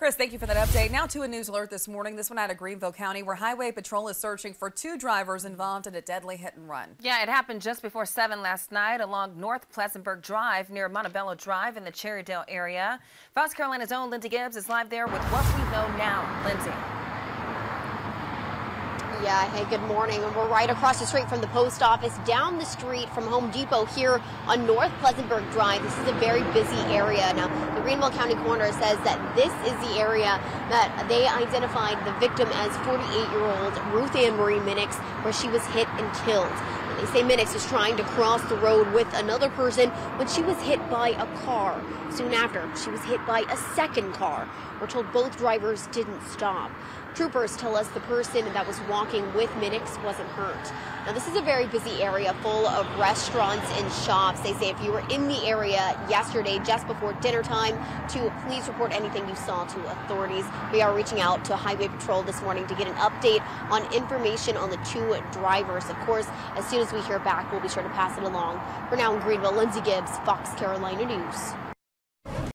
Chris, thank you for that update. Now to a news alert this morning. This one out of Greenville County, where Highway Patrol is searching for two drivers involved in a deadly hit and run. Yeah, it happened just before 7 last night along North Pleasantburg Drive near Montebello Drive in the Cherrydale area. Fox Carolina's own Lindsay Gibbs is live there with what we know now. Lindsay. Yeah, hey, good morning. We're right across the street from the post office, down the street from Home Depot here on North Pleasantburg Drive. This is a very busy area. Now, the Greenville County coroner says that this is the area that they identified the victim as 48-year-old Ruth Ann Marie Minix, where she was hit and killed. They say Minix was trying to cross the road with another person when she was hit by a car. Soon after, she was hit by a second car. We're told both drivers didn't stop. Troopers tell us the person that was walking with Minix wasn't hurt. Now, this is a very busy area full of restaurants and shops. They say if you were in the area yesterday, just before dinner time, to please report anything you saw to authorities. We are reaching out to Highway Patrol this morning to get an update on information on the two drivers. Of course, as soon as we hear back, we'll be sure to pass it along. For now in Greenville, Lindsay Gibbs, Fox Carolina News.